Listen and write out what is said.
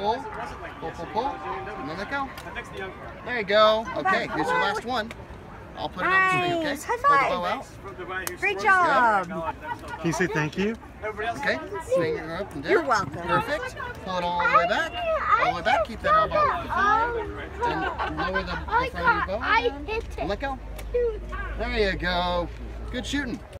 pull, pull, pull, pull, and then let go. There you go. Okay, here's your last one. I'll put it on the screen, okay? High five. out. Great job. Can you say thank you? Okay, swing it up and down. You're welcome. Perfect. Pull it all the way back. All the way back. Keep that elbow off the floor. And lower the, the front of your bow. I hit And it. let go. There you go. Good shooting.